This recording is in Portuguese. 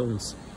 cristãos.